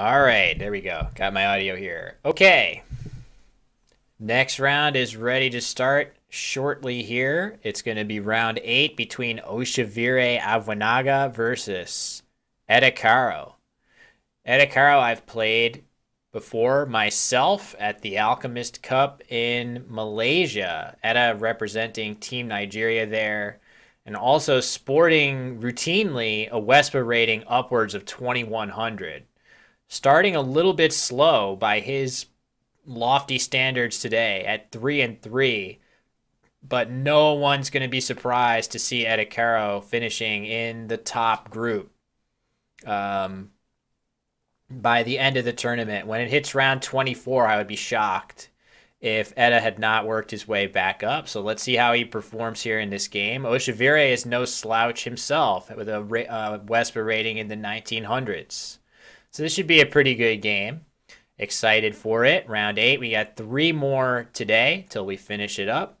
All right, there we go. Got my audio here. Okay. Next round is ready to start shortly here. It's going to be round eight between Oshevire Avwenagha versus Eta Karo. Edakaro, I've played before myself at the Alchemist Cup in Malaysia. Eta representing Team Nigeria there, and also sporting routinely a WESPA rating upwards of 2100. Starting a little bit slow by his lofty standards today at 3 and 3 but no one's going to be surprised to see Eta Karo finishing in the top group. Um, by the end of the tournament. When it hits round 24, I would be shocked if Eta had not worked his way back up. So let's see how he performs here in this game. Oshevire is no slouch himself with a uh, WESPA rating in the 1900s. So this should be a pretty good game. Excited for it. Round eight. We got three more today till we finish it up.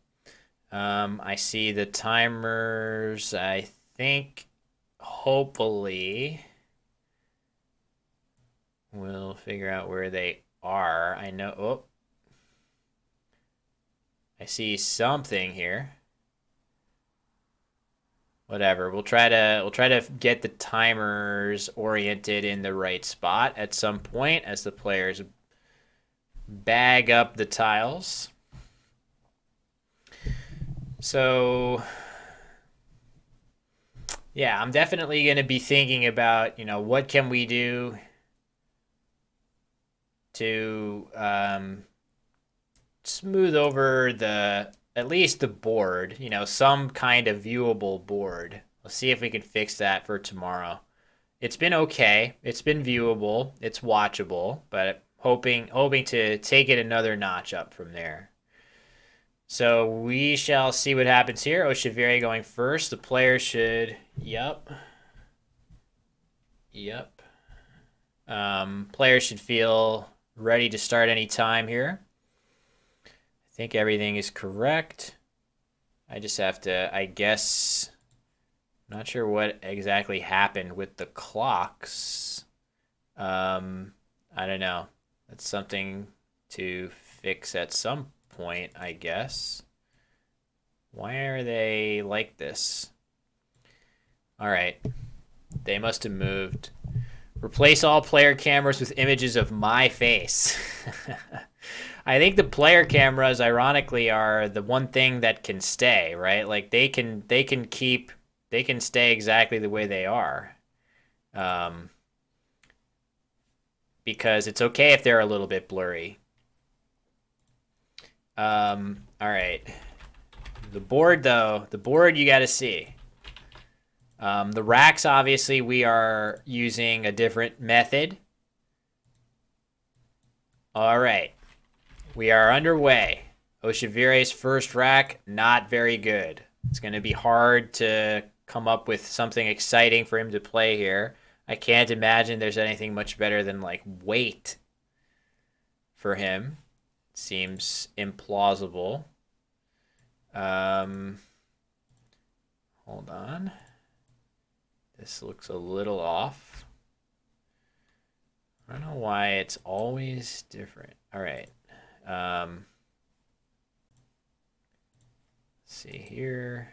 Um, I see the timers. I think hopefully We'll figure out where they are. I know. Oh, I see something here. Whatever. We'll try to we'll try to get the timers oriented in the right spot at some point as the players bag up the tiles. So yeah, I'm definitely going to be thinking about, you know, what can we do to um, smooth over the at least the board, you know, some kind of viewable board. Let's see if we can fix that for tomorrow. It's been okay. It's been viewable. It's watchable, but hoping hoping to take it another notch up from there. So we shall see what happens here. Oshevire going first. The player should, yep, yep. Um, players should feel ready to start any time here. I think everything is correct. I just have to, I guess, not sure what exactly happened with the clocks. Um, I don't know. That's something to fix at some point, I guess. Why are they like this? All right. They must have moved. Replace all player cameras with images of my face. I think the player cameras, ironically, are the one thing that can stay, right? Like they can they can keep they can stay exactly the way they are. Um, because it's okay if they're a little bit blurry. Um, all right. The board, though, the board you got to see. Um, the racks, obviously, we are using a different method. All right. We are underway. Oshevire's first rack, not very good. It's going to be hard to come up with something exciting for him to play here. I can't imagine there's anything much better than like weight for him. Seems implausible. Um, hold on. This looks a little off. I don't know why it's always different. All right. Um, see here.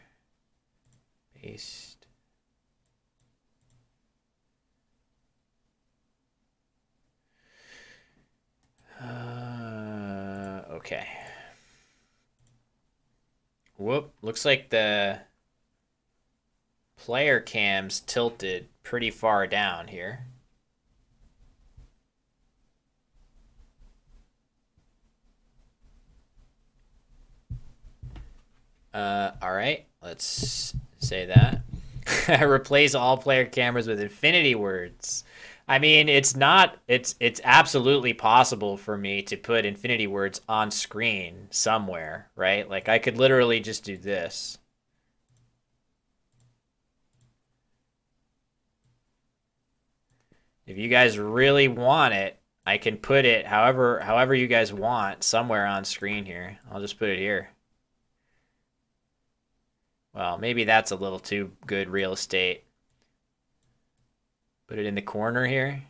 Paste. Uh, okay. Whoop. Looks like the player cams tilted pretty far down here. Uh, all right, let's say that. Replace all player cameras with infinity words. I mean, it's not it's it's absolutely possible for me to put infinity words on screen somewhere, right? Like I could literally just do this. if you guys really want it, I can put it however however you guys want somewhere on screen here. I'll just put it here. Well, maybe that's a little too good real estate. Put it in the corner here.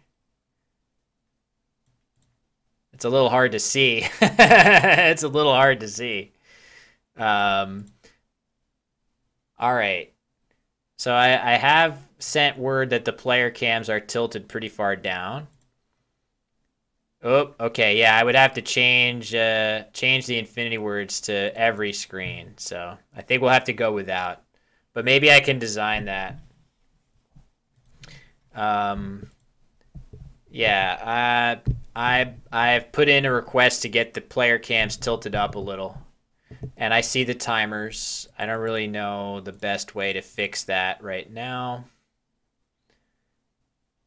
It's a little hard to see. it's a little hard to see. Um, all right. So I, I have sent word that the player cams are tilted pretty far down. Oh, okay. Yeah, I would have to change uh, change the infinity words to every screen. So I think we'll have to go without. But maybe I can design that. Um, yeah, uh, I I've put in a request to get the player cams tilted up a little. And I see the timers. I don't really know the best way to fix that right now.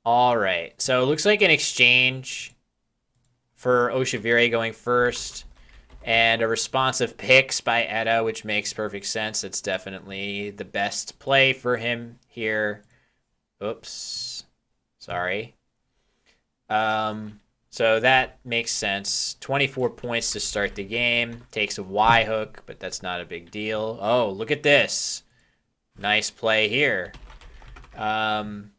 All right. So it looks like an exchange for Oshevire going first and a responsive picks by Eta, which makes perfect sense. It's definitely the best play for him here. Oops. Sorry. Um, so that makes sense. 24 points to start the game. Takes a Y hook, but that's not a big deal. Oh, look at this. Nice play here. Um,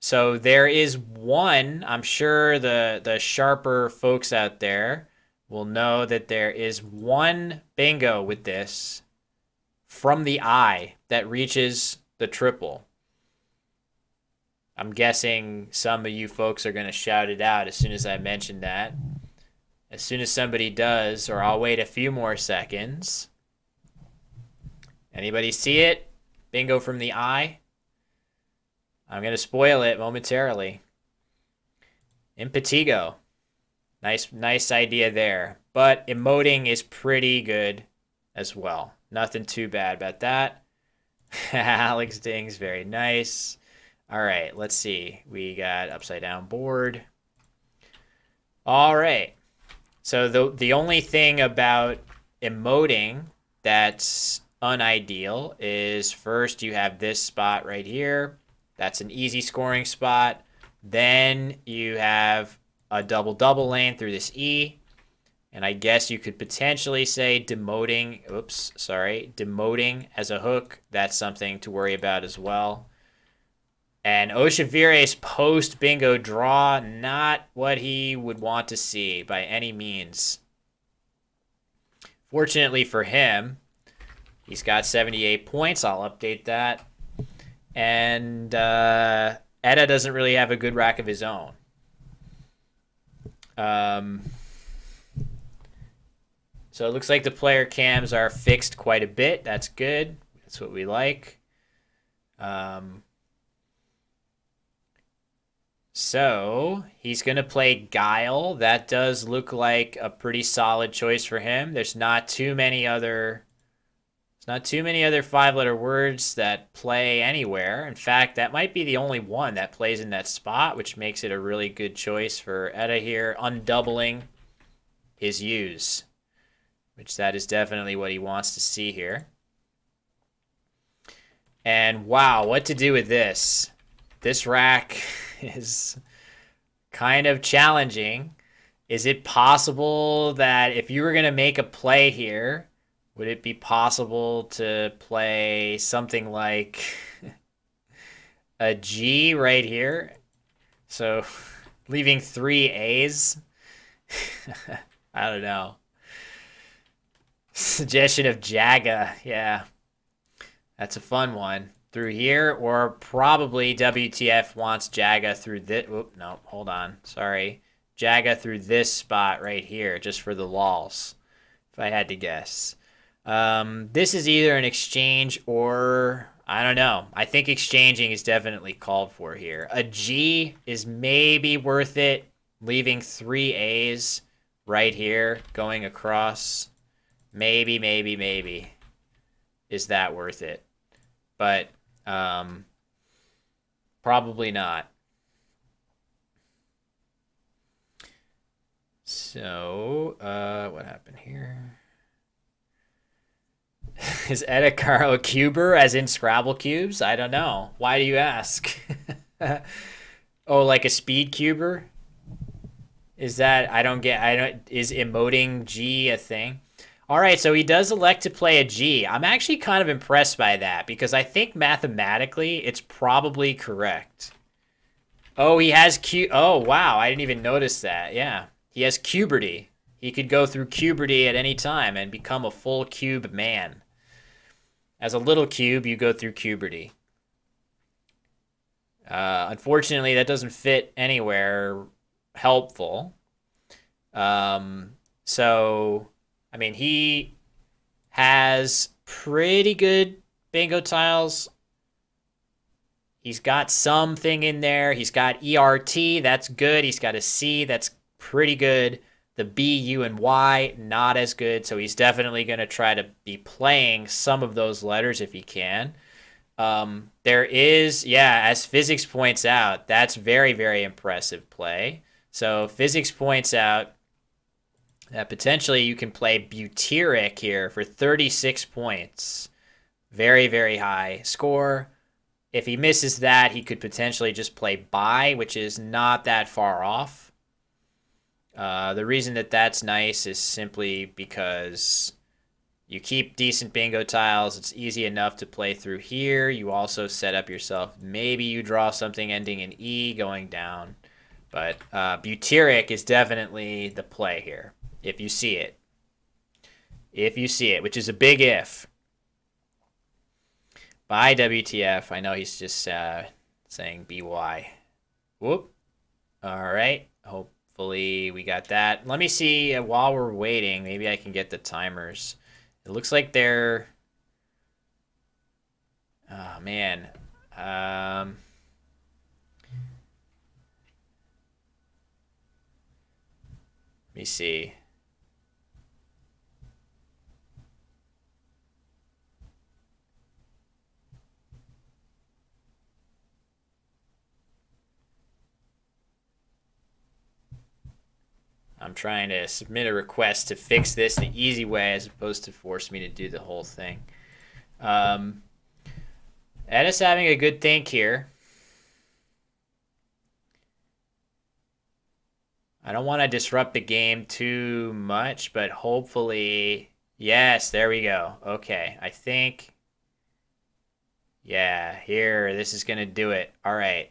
so there is one, I'm sure the, the sharper folks out there will know that there is one bingo with this from the eye that reaches the triple. I'm guessing some of you folks are going to shout it out as soon as I mention that. As soon as somebody does, or I'll wait a few more seconds. Anybody see it? Bingo from the eye. I'm going to spoil it momentarily. Impetigo. Nice, nice idea there. But emoting is pretty good as well. Nothing too bad about that. Alex Ding's very nice. All right, let's see. We got upside down board. All right. So the the only thing about emoting that's unideal is first you have this spot right here. That's an easy scoring spot. Then you have a double double lane through this E. And I guess you could potentially say demoting, oops, sorry, demoting as a hook. That's something to worry about as well. And Oshevire's post bingo draw, not what he would want to see by any means. Fortunately for him, he's got 78 points. I'll update that. And uh, Eta doesn't really have a good rack of his own. Um, so it looks like the player cams are fixed quite a bit. That's good. That's what we like. Um, so he's going to play Guile. That does look like a pretty solid choice for him. There's not too many other. There's not too many other five-letter words that play anywhere. In fact, that might be the only one that plays in that spot, which makes it a really good choice for Eta here, undoubling his use, which that is definitely what he wants to see here. And wow, what to do with this? This rack is kind of challenging. Is it possible that if you were going to make a play here, would it be possible to play something like a G right here? So leaving three A's? I don't know. Suggestion of Jaga. Yeah. That's a fun one through here, or probably WTF wants Jaga through this. Oop, no, hold on. Sorry. Jaga through this spot right here, just for the lols, if I had to guess. Um, this is either an exchange or I don't know. I think exchanging is definitely called for here. A G is maybe worth it, leaving three A's right here going across. Maybe, maybe, maybe. Is that worth it? But um, probably not. So, uh, what happened here? Is Eta a cuber as in Scrabble cubes? I don't know. Why do you ask? oh, like a speed cuber? Is that I don't get I don't is emoting G a thing? All right, so he does elect to play a G. I'm actually kind of impressed by that because I think mathematically it's probably correct. Oh, he has Q. Oh, wow. I didn't even notice that. Yeah. he has puberty. He could go through puberty at any time and become a full cube man. As a little cube, you go through puberty. Uh, unfortunately, that doesn't fit anywhere helpful. Um, so, I mean, he has pretty good bingo tiles. He's got something in there. He's got ERT, that's good. He's got a C, that's pretty good. The B, U, and Y, not as good. So he's definitely going to try to be playing some of those letters if he can. Um, there is, yeah, as physics points out, that's very, very impressive play. So physics points out that potentially you can play butyric here for 36 points. Very, very high score. If he misses that, he could potentially just play by, which is not that far off. Uh, the reason that that's nice is simply because you keep decent bingo tiles. It's easy enough to play through here. You also set up yourself. Maybe you draw something ending in E going down. But uh, butyric is definitely the play here, if you see it. If you see it, which is a big if. By WTF. I know he's just uh, saying BY. Whoop. All right. Hopefully we got that. Let me see uh, while we're waiting. Maybe I can get the timers. It looks like they're. Oh man. Um. Let me see. I'm trying to submit a request to fix this the easy way as opposed to force me to do the whole thing. Um, Ed is having a good think here. I don't want to disrupt the game too much, but hopefully, yes, there we go. Okay, I think, yeah, here, this is going to do it. All right.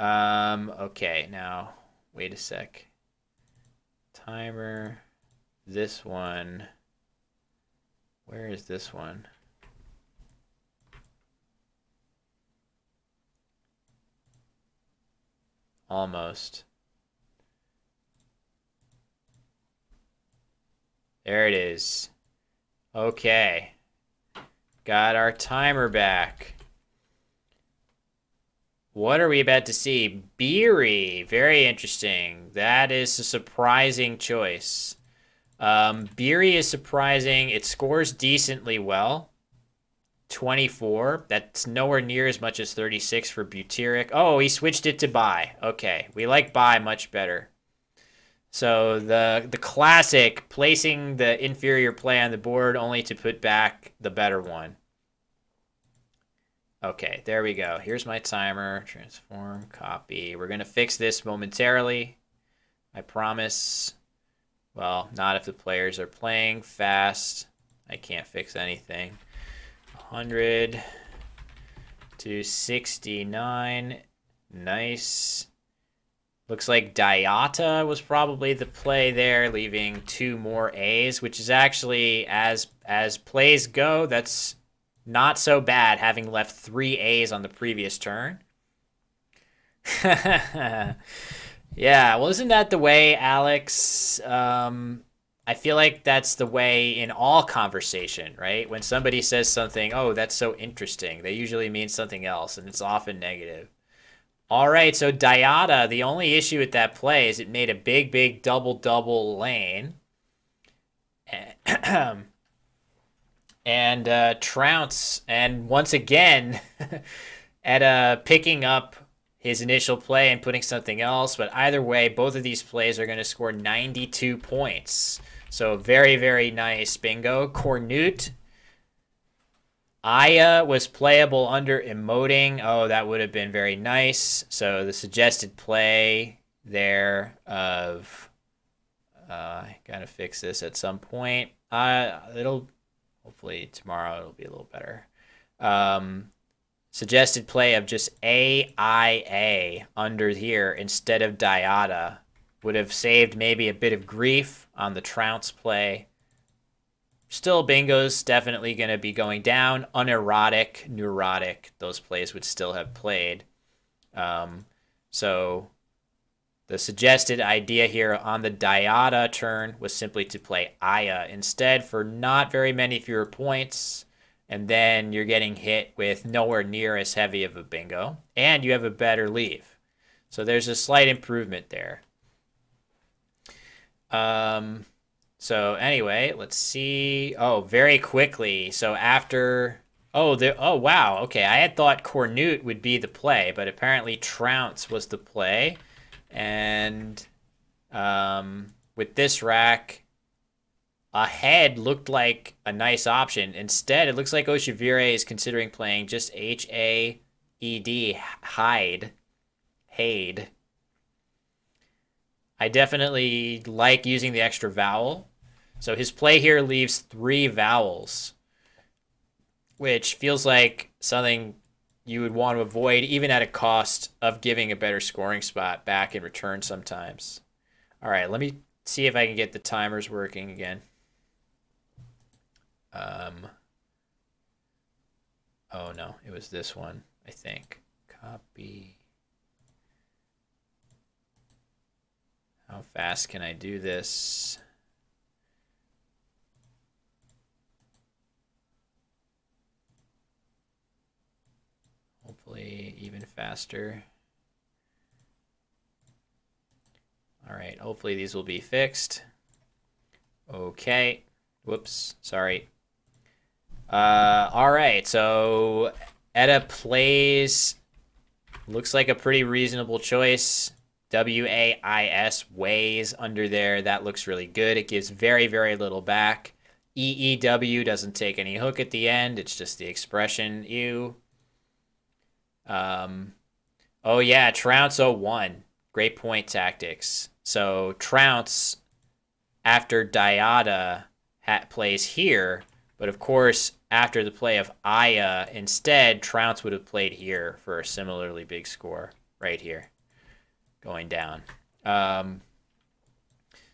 Um, okay, now, wait a sec. Timer, this one, where is this one? Almost. There it is. Okay. Got our timer back. What are we about to see? Beery. Very interesting. That is a surprising choice. Um, Beery is surprising. It scores decently well. 24. That's nowhere near as much as 36 for Butyric. Oh, he switched it to buy. Okay, we like buy much better. So the the classic placing the inferior play on the board only to put back the better one. Okay, there we go. Here's my timer. Transform, copy. We're going to fix this momentarily. I promise. Well, not if the players are playing fast. I can't fix anything. 100 to 69. Nice. Looks like Diata was probably the play there, leaving two more A's, which is actually, as as plays go, that's not so bad having left three A's on the previous turn. yeah, well, isn't that the way, Alex? Um, I feel like that's the way in all conversation, right? When somebody says something, oh, that's so interesting, they usually mean something else, and it's often negative. All right, so Diata, the only issue with that play is it made a big, big double double lane. and uh, Trounce, and once again, at uh, picking up his initial play and putting something else. But either way, both of these plays are going to score 92 points. So very, very nice bingo. Cornute. Aya was playable under emoting. Oh, that would have been very nice. So the suggested play there of uh, gotta fix this at some point. Uh, it'll Hopefully tomorrow it'll be a little better. Um, suggested play of just AIA under here instead of Diada would have saved maybe a bit of grief on the trounce play. Still, bingo's definitely going to be going down. Unerotic, neurotic, those plays would still have played. Um, so the suggested idea here on the Diada turn was simply to play Aya instead for not very many fewer points. And then you're getting hit with nowhere near as heavy of a bingo. And you have a better leave. So there's a slight improvement there. Um, so anyway, let's see. Oh, very quickly. So after oh the oh wow okay I had thought Cornut would be the play, but apparently Trounce was the play, and um, with this rack, a head looked like a nice option. Instead, it looks like Oshevire is considering playing just H A E D hide, Hade. I definitely like using the extra vowel. So his play here leaves three vowels, which feels like something you would want to avoid, even at a cost of giving a better scoring spot back in return sometimes. All right, let me see if I can get the timers working again. Um, oh no, it was this one, I think. Copy. How fast can I do this? Hopefully even faster. All right, hopefully these will be fixed. Okay. Whoops, sorry. Uh, all right, so Eta plays. Looks like a pretty reasonable choice. W A I S ways under there. That looks really good. It gives very, very little back. E E W doesn't take any hook at the end. It's just the expression ew. Um, oh, yeah, Trounce 01. Great point tactics. So Trounce, after Diada, plays here. But of course, after the play of Aya, instead, Trounce would have played here for a similarly big score right here going down. Um,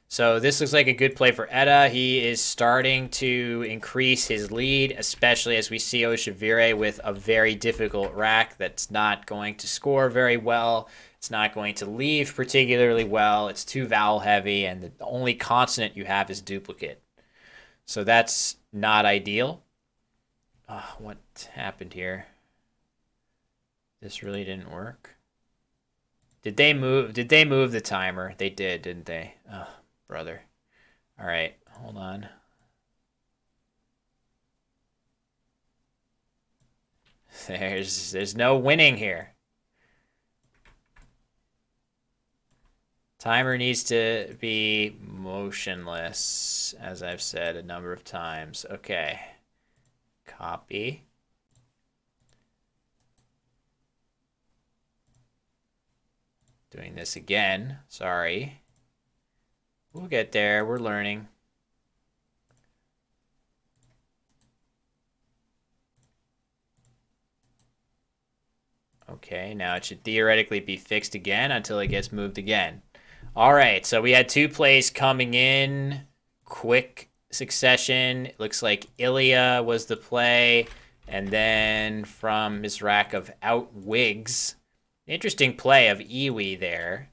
so this looks like a good play for Eta. He is starting to increase his lead, especially as we see Oshevire with a very difficult rack that's not going to score very well. It's not going to leave particularly well. It's too vowel heavy, and the only consonant you have is duplicate. So that's not ideal. Oh, what happened here? This really didn't work. Did they move? Did they move the timer? They did, didn't they? Oh, brother. All right, hold on. There's there's no winning here. Timer needs to be motionless, as I've said a number of times. Okay. Copy. Doing this again. Sorry. We'll get there. We're learning. Okay, now it should theoretically be fixed again until it gets moved again. All right, so we had two plays coming in, quick succession. It looks like Ilya was the play, and then from his rack of Outwigs, Interesting play of Iwi there.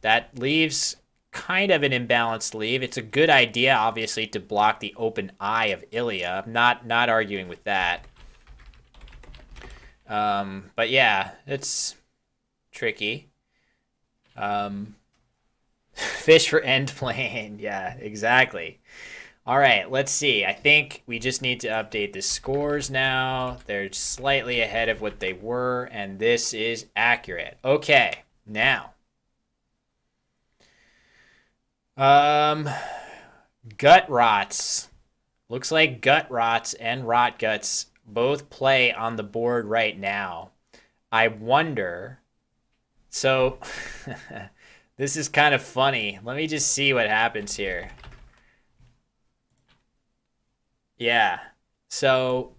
That leaves kind of an imbalanced leave. It's a good idea, obviously, to block the open eye of Ilya. not not arguing with that. Um, but yeah, it's tricky. Um, fish for end plane. yeah, exactly. All right, let's see. I think we just need to update the scores now. They're slightly ahead of what they were, and this is accurate. Okay, now. Um, gut rots. Looks like gut rots and rot guts both play on the board right now. I wonder. So, this is kind of funny. Let me just see what happens here. Yeah. So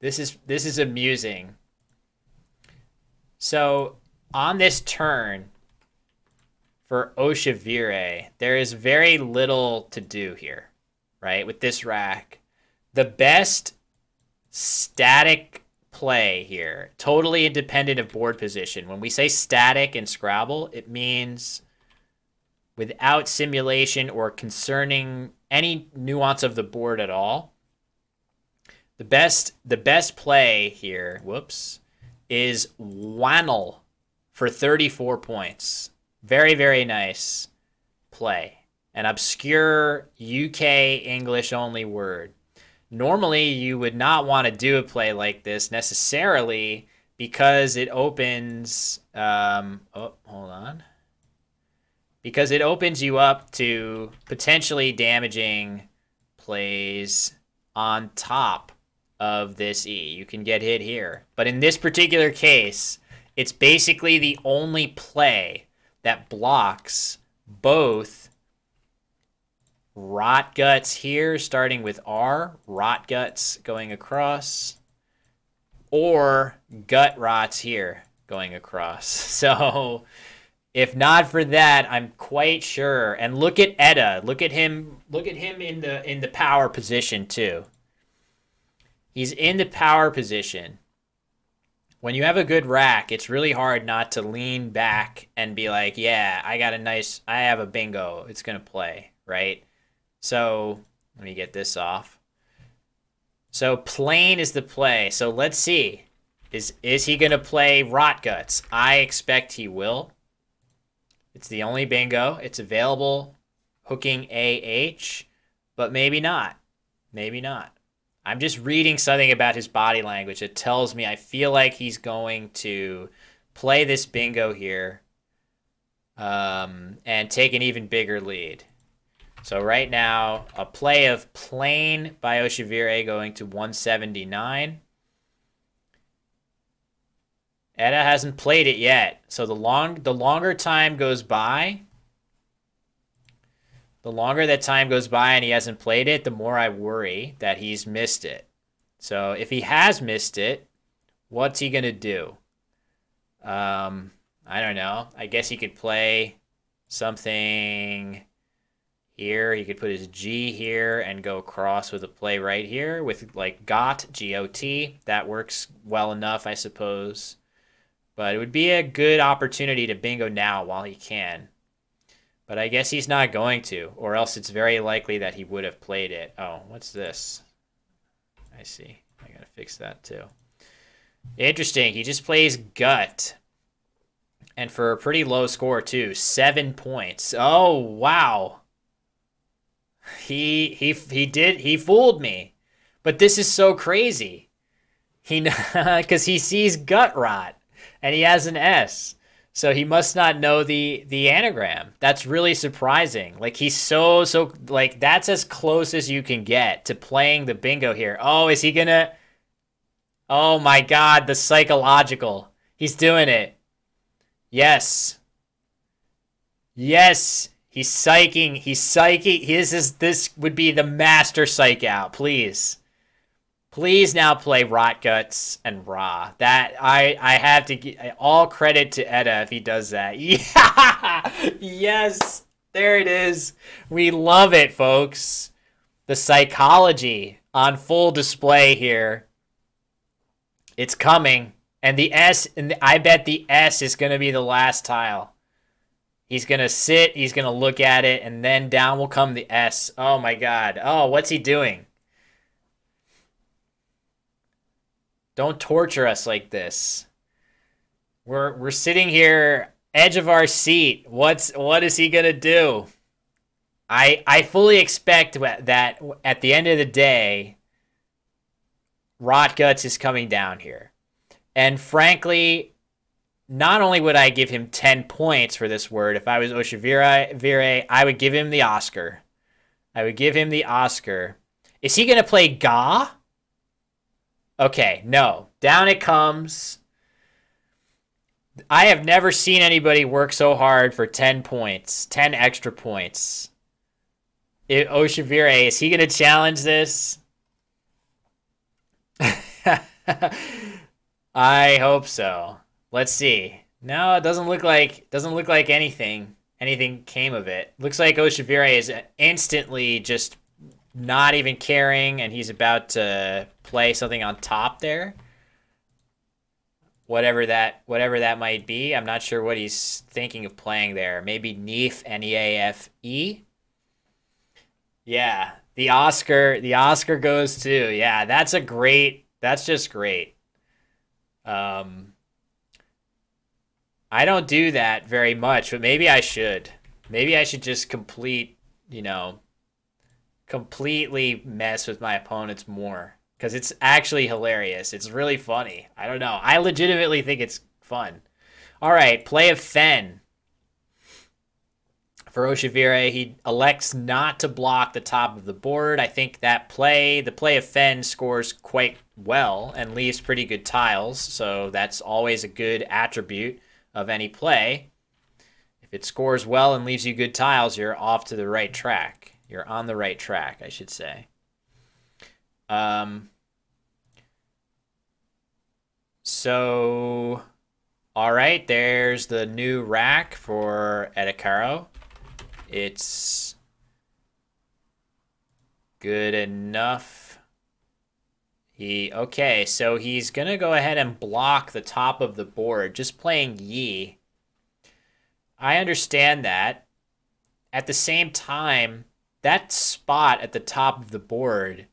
this is this is amusing. So on this turn for Oshevire, there is very little to do here, right? With this rack. The best static play here, totally independent of board position. When we say static in Scrabble, it means without simulation or concerning any nuance of the board at all. The best the best play here, whoops, is Wannel for 34 points. Very, very nice play. An obscure UK English only word. Normally, you would not want to do a play like this necessarily because it opens. Um, oh, hold on. Because it opens you up to potentially damaging plays on top of this E. You can get hit here. But in this particular case, it's basically the only play that blocks both rot guts here, starting with R, rot guts going across, or gut rots here going across. So if not for that, I'm quite sure. And look at Eta. Look at him. Look at him in the in the power position too. He's in the power position. When you have a good rack, it's really hard not to lean back and be like, yeah, I got a nice, I have a bingo. It's going to play, right? So let me get this off. So plain is the play. So let's see. Is is he going to play Rot Guts? I expect he will. It's the only bingo. It's available hooking AH, but maybe not. Maybe not. I'm just reading something about his body language that tells me I feel like he's going to play this bingo here um, and take an even bigger lead. So right now, a play of plain by Oshevire going to 179. Eta hasn't played it yet. So the long the longer time goes by, the longer that time goes by and he hasn't played it, the more I worry that he's missed it. So if he has missed it, what's he going to do? Um, I don't know. I guess he could play something here. He could put his G here and go across with a play right here with like GOT, G-O-T. That works well enough, I suppose. But it would be a good opportunity to bingo now while he can. But I guess he's not going to, or else it's very likely that he would have played it. Oh, what's this? I see. I gotta fix that too. Interesting. He just plays gut. And for a pretty low score too, seven points. Oh wow. He he he did he fooled me. But this is so crazy. He because he sees gut rot and he has an S. So he must not know the the anagram. That's really surprising. Like he's so so like that's as close as you can get to playing the bingo here. Oh, is he gonna? Oh my God, the psychological. He's doing it. Yes. Yes. He's psyching. He's psyching. His is this would be the master psych out. Please. Please now play Rot Guts and Raw. That I I have to get all credit to Eta if he does that. Yeah, yes, there it is. We love it, folks. The psychology on full display here. It's coming, and the S. And I bet the S is going to be the last tile. He's going to sit. He's going to look at it, and then down will come the S. Oh my God. Oh, what's he doing? Don't torture us like this. We're we're sitting here edge of our seat. What's what is he gonna do? I I fully expect that at the end of the day, Rot Guts is coming down here. And frankly, not only would I give him 10 points for this word, if I was Oshevire, I would give him the Oscar. I would give him the Oscar. Is he going to play Ga? Okay, no. Down it comes. I have never seen anybody work so hard for 10 points, 10 extra points. It, Oshevire, is he going to challenge this? I hope so. Let's see. No, it doesn't look like doesn't look like anything anything came of it. Looks like Oshevire is instantly just not even caring, and he's about to play something on top there. Whatever that whatever that might be, I'm not sure what he's thinking of playing there. Maybe Neef N E A F E. Yeah, the Oscar the Oscar goes to yeah. That's a great. That's just great. Um, I don't do that very much, but maybe I should. Maybe I should just complete, you know, completely mess with my opponents more because it's actually hilarious. It's really funny. I don't know. I legitimately think it's fun. All right, play of Fen. For Oshevire, he elects not to block the top of the board. I think that play, the play of Fen scores quite well and leaves pretty good tiles, so that's always a good attribute of any play. If it scores well and leaves you good tiles, you're off to the right track. You're on the right track, I should say. Um, so, all right, there's the new rack for Eta Karo. It's good enough. He okay, so he's gonna go ahead and block the top of the board, just playing Yi. I understand that. At the same time, that spot at the top of the board,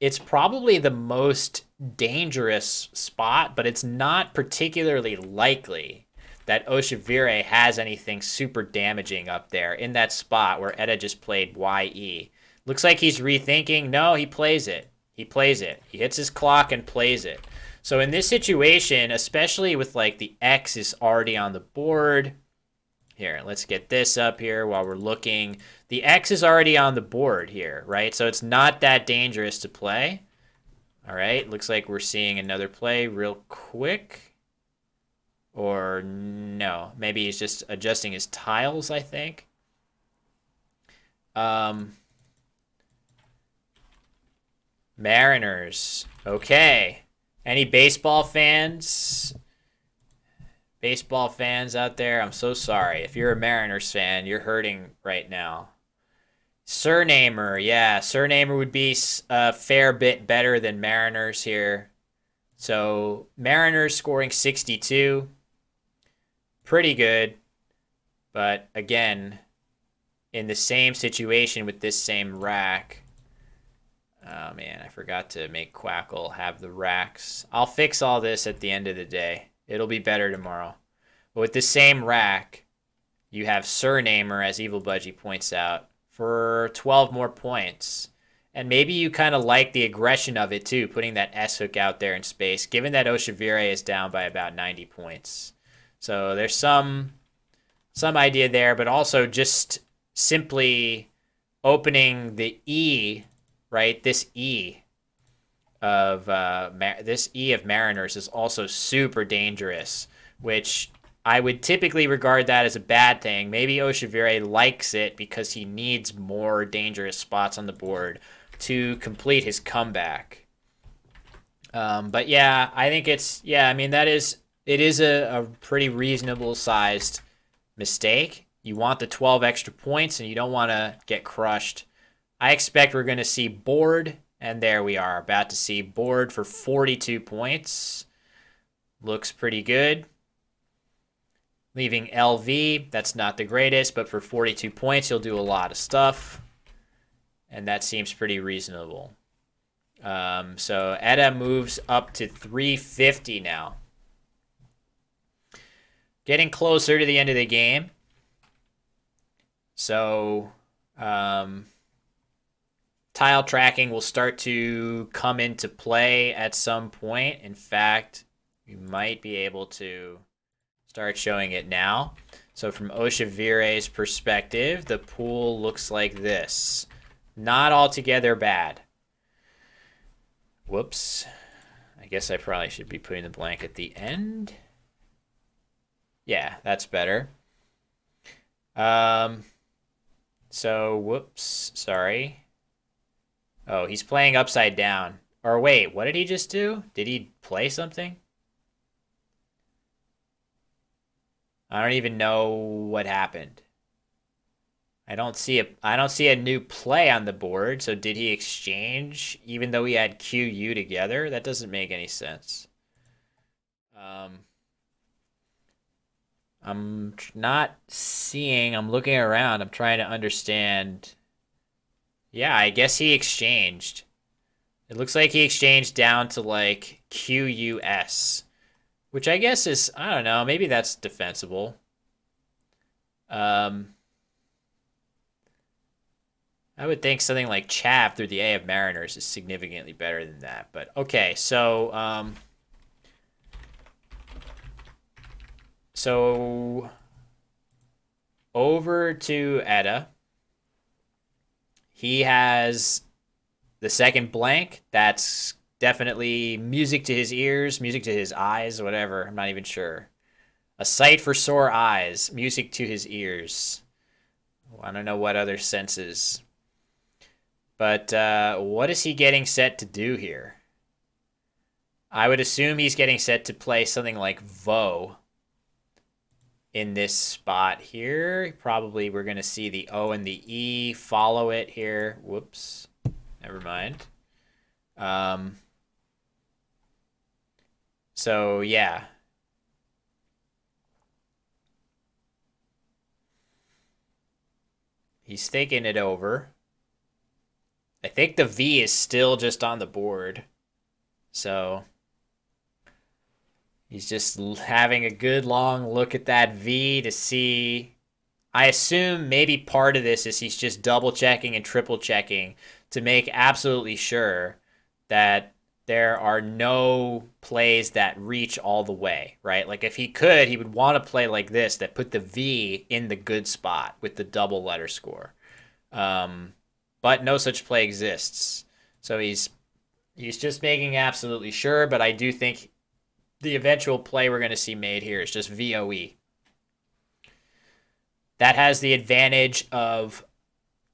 it's probably the most dangerous spot, but it's not particularly likely that Oshevire has anything super damaging up there in that spot where Eta just played YE. Looks like he's rethinking. No, he plays it. He plays it. He hits his clock and plays it. So in this situation, especially with like the X is already on the board, here, let's get this up here while we're looking. The X is already on the board here, right? So it's not that dangerous to play. All right, looks like we're seeing another play real quick. Or no, maybe he's just adjusting his tiles, I think. Um, Mariners. Okay. Any baseball fans? baseball fans out there, I'm so sorry. If you're a Mariners fan, you're hurting right now. Surnamer, yeah, Surnamer would be a fair bit better than Mariners here. So Mariners scoring 62, pretty good. But again, in the same situation with this same rack. Oh man, I forgot to make Quackle have the racks. I'll fix all this at the end of the day. It'll be better tomorrow. But with the same rack, you have Surnamer, as Evil Budgie points out, for 12 more points. And maybe you kind of like the aggression of it too, putting that S hook out there in space, given that Oshevire is down by about 90 points. So there's some some idea there, but also just simply opening the E, right? This E of uh, this E of Mariners is also super dangerous, which I would typically regard that as a bad thing. Maybe Oshevire likes it because he needs more dangerous spots on the board to complete his comeback. Um, but yeah, I think it's yeah. I mean that is it is a, a pretty reasonable sized mistake. You want the 12 extra points and you don't want to get crushed. I expect we're going to see board and there we are, about to see board for 42 points. Looks pretty good. Leaving LV, that's not the greatest, but for 42 points, you'll do a lot of stuff. And that seems pretty reasonable. Um, so Eta moves up to 350 now. Getting closer to the end of the game. So, um, tile tracking will start to come into play at some point. In fact, you might be able to start showing it now. So from Oshevire's perspective, the pool looks like this. Not altogether bad. Whoops. I guess I probably should be putting the blank at the end. Yeah, that's better. Um, so, whoops, sorry. Oh, he's playing upside down. Or wait, what did he just do? Did he play something? I don't even know what happened. I don't see a I don't see a new play on the board. So did he exchange even though he had QU together? That doesn't make any sense. Um, I'm not seeing. I'm looking around. I'm trying to understand. Yeah, I guess he exchanged. It looks like he exchanged down to like QUS, which I guess is I don't know. Maybe that's defensible. Um, I would think something like Chav through the A of Mariners is significantly better than that. But okay, so um, so over to Eta. He has the second blank. That's definitely music to his ears, music to his eyes, whatever. I'm not even sure. A sight for sore eyes, music to his ears. I don't know what other senses but uh, what is he getting set to do here? I would assume he's getting set to play something like Vo in this spot here. Probably we're going to see the O and the E follow it here. Whoops. Never mind. Um, so, yeah. He's thinking it over. I think the V is still just on the board. So he's just having a good long look at that V to see. I assume maybe part of this is he's just double checking and triple checking to make absolutely sure that there are no plays that reach all the way, right? Like if he could, he would want to play like this that put the V in the good spot with the double letter score. Um, but no such play exists. So he's he's just making absolutely sure, but I do think the eventual play we're going to see made here is just VOE. That has the advantage of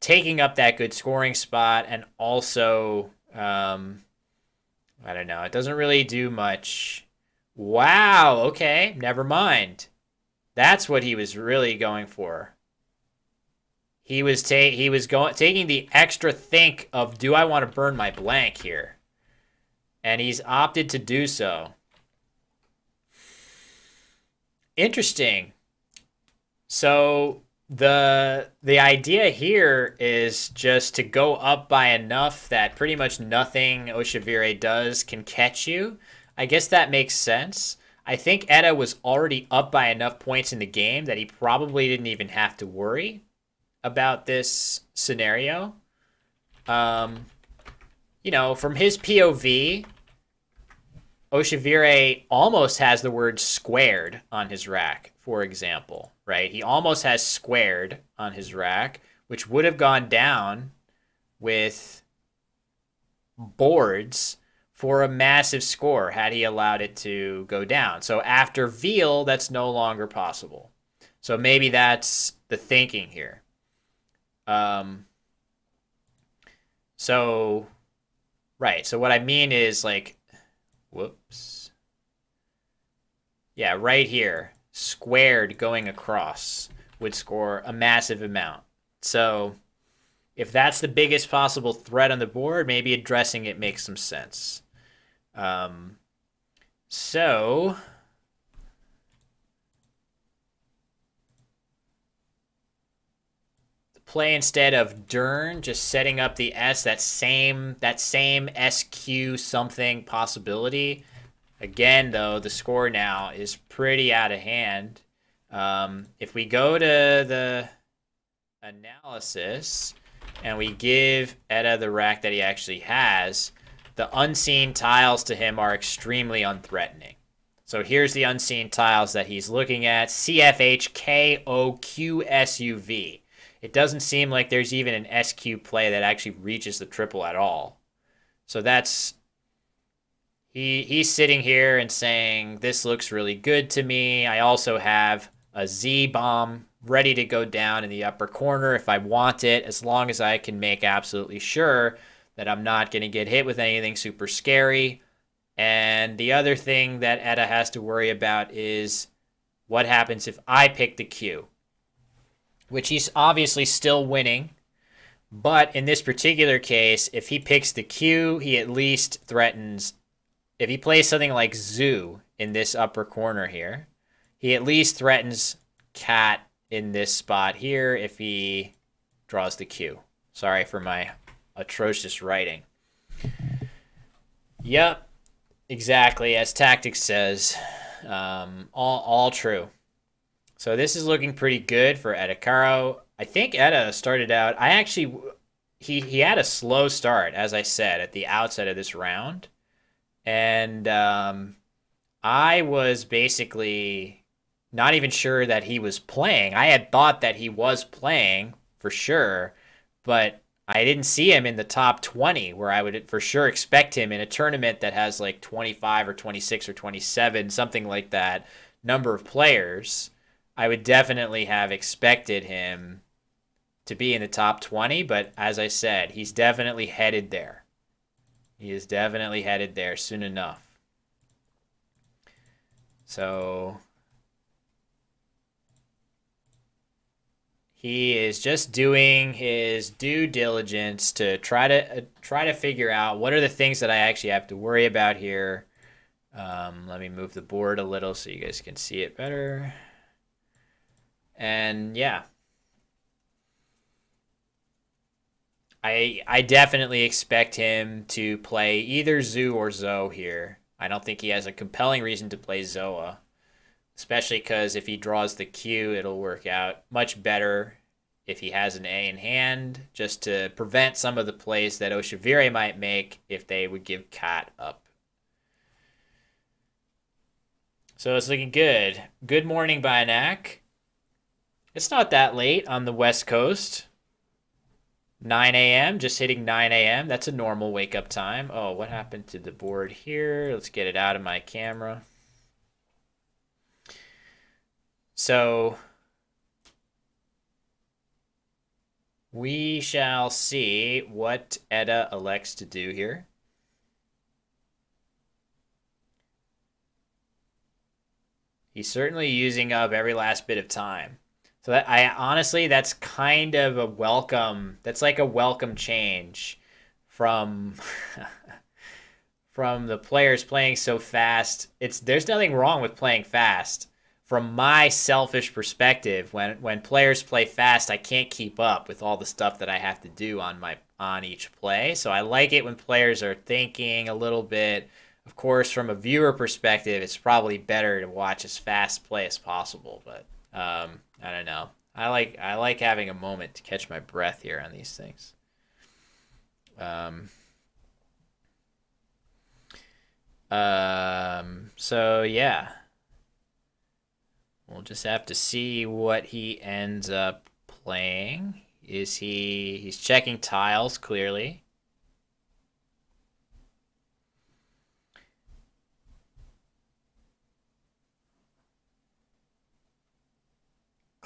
taking up that good scoring spot and also um, I don't know, it doesn't really do much. Wow, okay, never mind. That's what he was really going for he was ta- he was going taking the extra think of do I want to burn my blank here, and he's opted to do so. Interesting. So the the idea here is just to go up by enough that pretty much nothing Oshevire does can catch you. I guess that makes sense. I think Eta was already up by enough points in the game that he probably didn't even have to worry about this scenario. Um, you know, from his POV, Oshevire almost has the word squared on his rack, for example, right? He almost has squared on his rack, which would have gone down with boards for a massive score had he allowed it to go down. So after Veal, that's no longer possible. So maybe that's the thinking here. Um, so, right. So what I mean is like, whoops. Yeah, right here, squared going across would score a massive amount. So if that's the biggest possible threat on the board, maybe addressing it makes some sense. Um, so play instead of Dern, just setting up the S, that same that same SQ something possibility. Again, though, the score now is pretty out of hand. Um, if we go to the analysis and we give Eta the rack that he actually has, the unseen tiles to him are extremely unthreatening. So here's the unseen tiles that he's looking at. CFHKOQSUV. It doesn't seem like there's even an SQ play that actually reaches the triple at all. So that's he he's sitting here and saying this looks really good to me. I also have a Z bomb ready to go down in the upper corner if I want it, as long as I can make absolutely sure that I'm not going to get hit with anything super scary. And the other thing that Eta has to worry about is what happens if I pick the Q? Which he's obviously still winning. But in this particular case, if he picks the Q, he at least threatens. If he plays something like Zoo in this upper corner here, he at least threatens Cat in this spot here if he draws the Q. Sorry for my atrocious writing. Yep, exactly as Tactics says. Um, all, all true. So this is looking pretty good for Eta Karo. I think Eta started out. I actually he he had a slow start, as I said at the outset of this round, and um, I was basically not even sure that he was playing. I had thought that he was playing for sure, but I didn't see him in the top 20 where I would for sure expect him in a tournament that has like 25 or 26 or 27, something like that number of players. I would definitely have expected him to be in the top 20, but as I said, he's definitely headed there. He is definitely headed there soon enough. So he is just doing his due diligence to try to uh, try to figure out what are the things that I actually have to worry about here. Um, let me move the board a little so you guys can see it better. And yeah, I I definitely expect him to play either Zoo or Zoe here. I don't think he has a compelling reason to play Zoa, especially because if he draws the Q, it'll work out much better if he has an A in hand, just to prevent some of the plays that Oshevire might make if they would give Cat up. So it's looking good. Good morning, Byanak. It's not that late on the West Coast. 9 a.m., just hitting 9 a.m. That's a normal wake up time. Oh, what happened to the board here? Let's get it out of my camera. So we shall see what Eta elects to do here. He's certainly using up every last bit of time. So that I honestly, that's kind of a welcome. That's like a welcome change from from the players playing so fast. It's there's nothing wrong with playing fast. From my selfish perspective, when when players play fast, I can't keep up with all the stuff that I have to do on my on each play. So I like it when players are thinking a little bit. Of course, from a viewer perspective, it's probably better to watch as fast play as possible, but um, I don't know. I like I like having a moment to catch my breath here on these things. Um, um, so yeah, we'll just have to see what he ends up playing. Is he he's checking tiles clearly.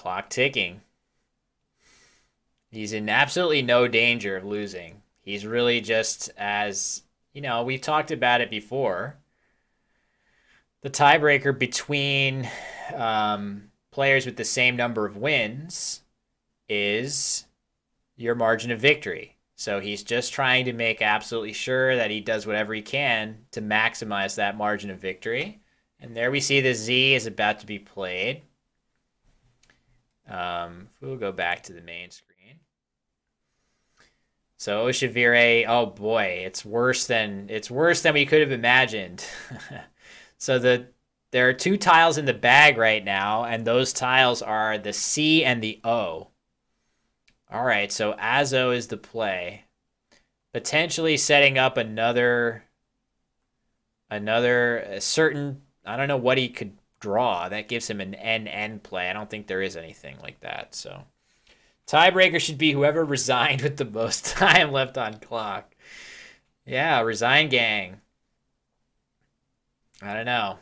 Clock ticking. He's in absolutely no danger of losing. He's really just as, you know, we've talked about it before. The tiebreaker between um, players with the same number of wins is your margin of victory. So he's just trying to make absolutely sure that he does whatever he can to maximize that margin of victory. And there we see the Z is about to be played. Um, we'll go back to the main screen. So Oshevire, oh boy, it's worse than it's worse than we could have imagined. so the there are two tiles in the bag right now, and those tiles are the C and the O. All right, so Azo is the play. Potentially setting up another another certain I don't know what he could draw. That gives him an NN play. I don't think there is anything like that. So tiebreaker should be whoever resigned with the most time left on clock. Yeah, resign gang. I don't know.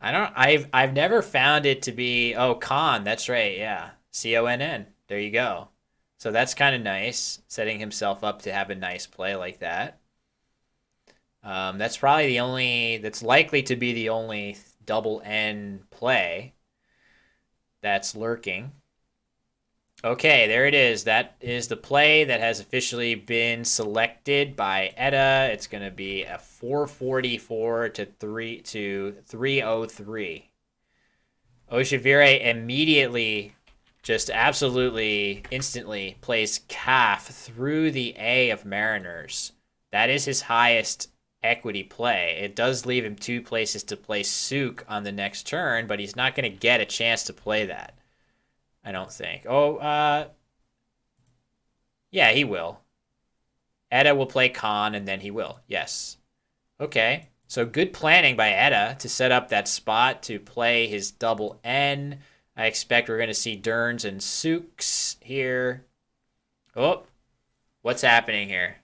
I don't I've I've never found it to be oh con, that's right, yeah. C O N N. There you go. So that's kind of nice, setting himself up to have a nice play like that. Um, that's probably the only that's likely to be the only double N play. that's lurking. Okay, there it is. That is the play that has officially been selected by Eta. It's going to be a 444 to 3 to 303. Oshevire immediately just absolutely instantly plays calf through the A of Mariners. That is his highest equity play. It does leave him two places to play Sook on the next turn, but he's not going to get a chance to play that. I don't think. Oh, uh, yeah, he will. Eta will play Khan, and then he will. Yes. Okay. So good planning by Eta to set up that spot to play his double N. I expect we're going to see Derns and Sooks here. Oh, what's happening here?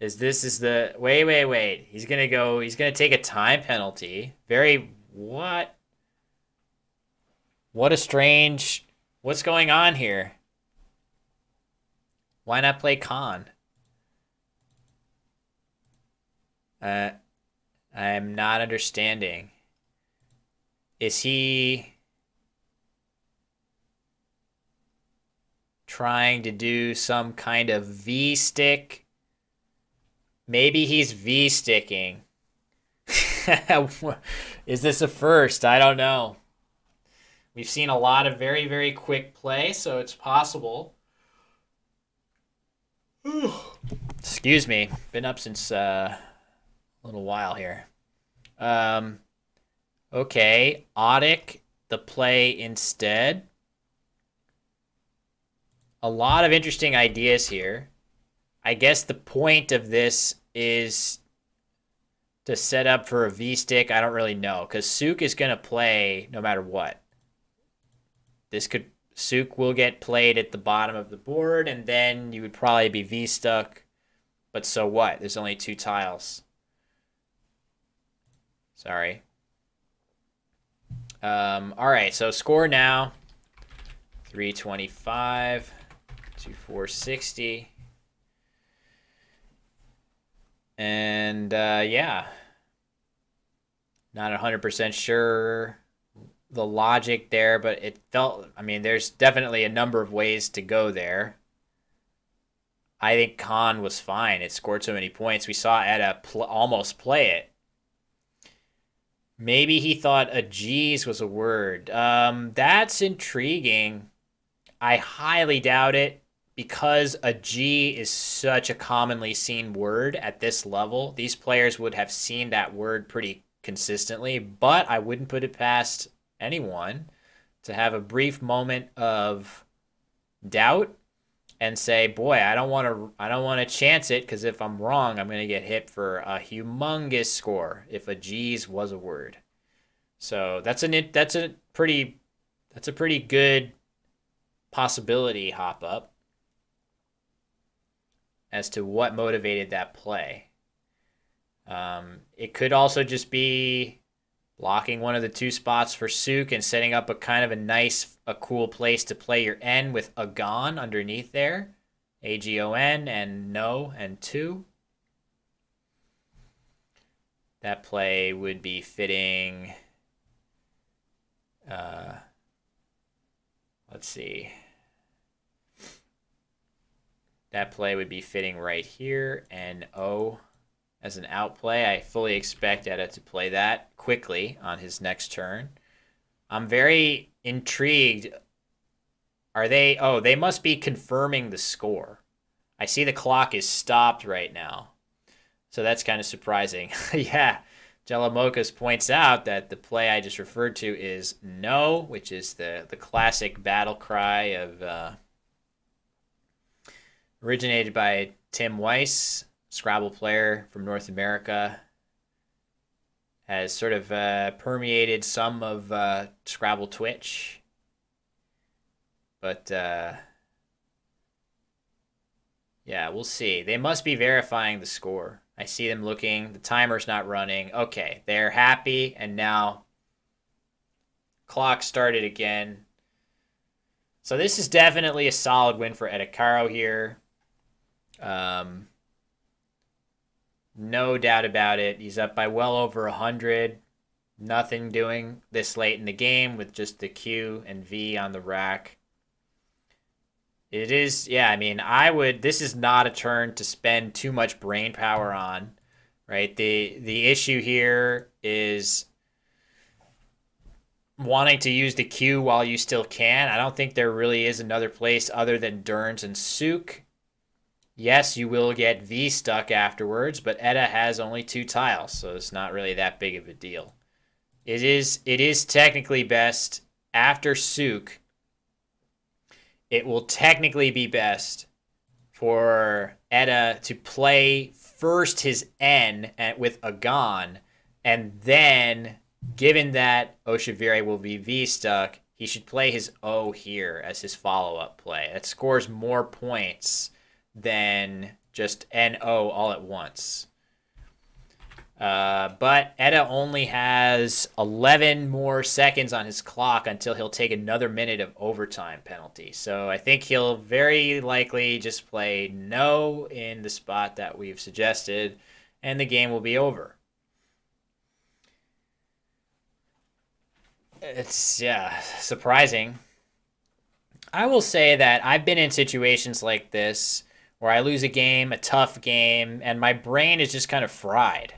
Is this is the wait wait wait? He's gonna go. He's gonna take a time penalty. Very what? What a strange. What's going on here? Why not play Khan? Uh, I'm not understanding. Is he trying to do some kind of V stick? Maybe he's V sticking. Is this a first? I don't know. We've seen a lot of very, very quick play, so it's possible. Excuse me. Been up since uh, a little while here. Um, okay, Audic, the play instead. A lot of interesting ideas here. I guess the point of this is to set up for a V stick. I don't really know because Sook is going to play no matter what. This could Sook will get played at the bottom of the board, and then you would probably be V stuck. But so what? There's only two tiles. Sorry. Um, all right, so score now 325 to 460. And uh, yeah, not 100% sure the logic there, but it felt. I mean, there's definitely a number of ways to go there. I think Khan was fine. It scored so many points. We saw Eta pl- almost play it. Maybe he thought a G's was a word. Um, that's intriguing. I highly doubt it because a G is such a commonly seen word at this level. These players would have seen that word pretty consistently, but I wouldn't put it past anyone to have a brief moment of doubt and say, "Boy, I don't want to I don't want to chance it because if I'm wrong, I'm going to get hit for a humongous score if a G's was a word." So, that's a that's a pretty that's a pretty good possibility hop up as to what motivated that play. Um, it could also just be blocking one of the two spots for Sook and setting up a kind of a nice, a cool place to play your N with Agon underneath there. A-G-O-N and no and two. That play would be fitting. Uh, let's see. That play would be fitting right here and O as an outplay. I fully expect Eta to play that quickly on his next turn. I'm very intrigued. Are they? Oh, they must be confirming the score. I see the clock is stopped right now. So that's kind of surprising. yeah. Jelamokas points out that the play I just referred to is no, which is the, the classic battle cry of uh, originated by Tim Weiss Scrabble player from North America, has sort of uh, permeated some of uh, Scrabble Twitch. But uh, yeah, we'll see. They must be verifying the score. I see them looking. The timer's not running. Okay, they're happy, and now clock started again. So this is definitely a solid win for Eta Karo here. Um, no doubt about it. He's up by well over 100. nothing doing this late in the game with just the Q and V on the rack. It is, yeah, I mean, I would, this is not a turn to spend too much brain power on, right? The, the issue here is wanting to use the Q while you still can. I don't think there really is another place other than Durns and Sook. Yes, you will get V stuck afterwards, but Eta has only two tiles, so it's not really that big of a deal. It is it is technically best after Sook. It will technically be best for Eta to play first his N with Agon, and then given that Oshevire will be V stuck, he should play his O here as his follow up play. That scores more points than just NO all at once. Uh, but Eta only has 11 more seconds on his clock until he'll take another minute of overtime penalty. So I think he'll very likely just play no in the spot that we've suggested, and the game will be over. It's yeah, surprising. I will say that I've been in situations like this where I lose a game, a tough game, and my brain is just kind of fried.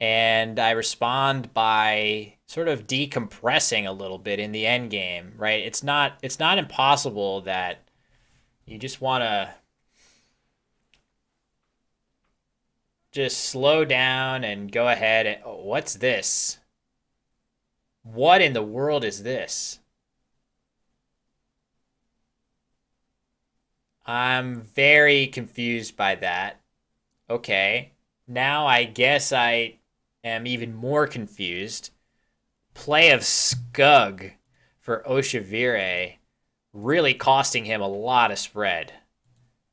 And I respond by sort of decompressing a little bit in the end game, right? It's not it's not impossible that you just want to just slow down and go ahead and oh, what's this? What in the world is this? I'm very confused by that. Okay. Now I guess I am even more confused. Play of Scug for Oshevire really costing him a lot of spread.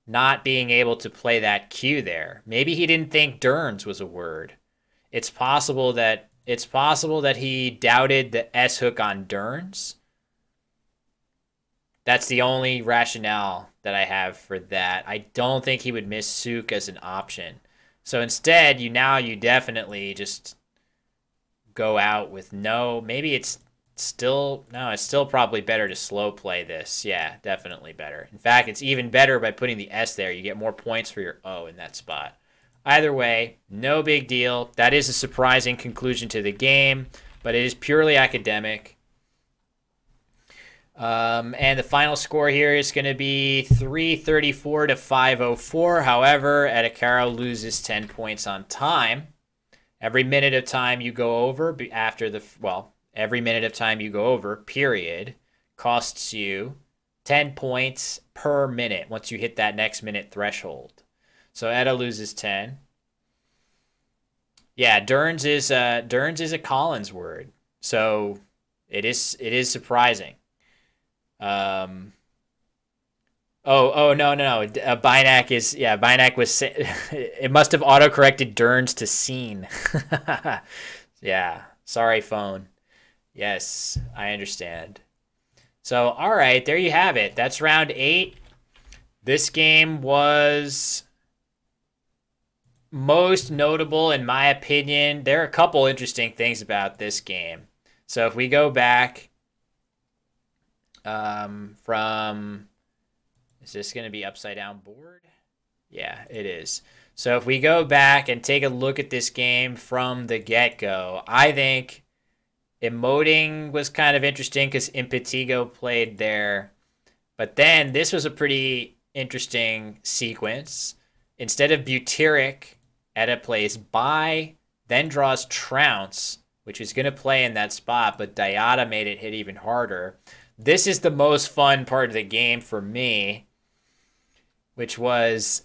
Not being able to play that Q there. Maybe he didn't think Durns was a word. It's possible that it's possible that he doubted the S hook on Durns. That's the only rationale that I have for that. I don't think he would miss Sook as an option. So instead, you now you definitely just go out with no. Maybe it's still no. It's still probably better to slow play this. Yeah, definitely better. In fact, it's even better by putting the S there. You get more points for your O in that spot. Either way, no big deal. That is a surprising conclusion to the game, but it is purely academic. Um, and the final score here is going to be 334 to 504. However, Eta Karo loses 10 points on time. Every minute of time you go over after the, well, every minute of time you go over, period, costs you 10 points per minute once you hit that next minute threshold. So Eta loses 10. Yeah, Durns is uh Durns is a Collins word. So it is it is surprising. Um Oh, oh no, no, no. Uh, Binac is yeah. Binac was it must have auto corrected Durns to scene. yeah, sorry, phone. Yes, I understand. So, all right, there you have it. That's round eight. This game was most notable, in my opinion, there are a couple interesting things about this game. So if we go back um, from, is this going to be upside down board? Yeah, it is. So if we go back and take a look at this game from the get go, I think emoting was kind of interesting because Impetigo played there. But then this was a pretty interesting sequence. Instead of butyric, Eta plays by, then draws trounce, which is going to play in that spot, but Dayada made it hit even harder. This is the most fun part of the game for me, which was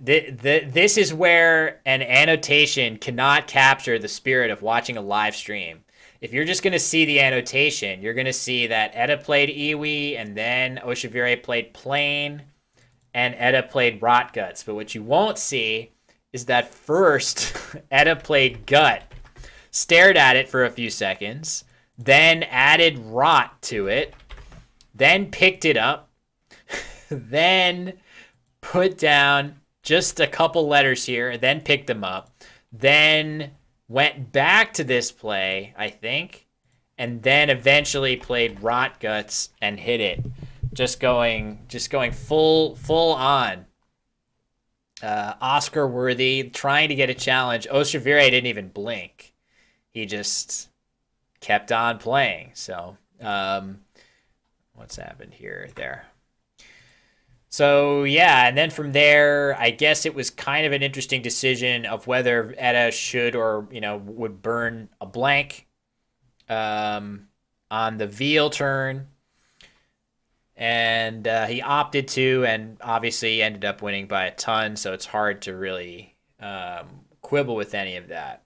the, the, this is where an annotation cannot capture the spirit of watching a live stream. If you're just going to see the annotation, you're going to see that Eta played Iwi and then Oshevire played Plane and Eta played Rot Guts. But what you won't see is that first Eta played Gut, stared at it for a few seconds, then added Rot to it, then picked it up, then put down just a couple letters here, then picked them up, then went back to this play, I think, and then eventually played Rot Guts and hit it, just going just going full full on. Uh, Oscar worthy, trying to get a challenge. Oshevire didn't even blink. He just kept on playing. So, um, what's happened here? There. So yeah, and then from there, I guess it was kind of an interesting decision of whether Eta should or you know would burn a blank um, on the veal turn, and uh, he opted to, and obviously ended up winning by a ton. So it's hard to really um, quibble with any of that.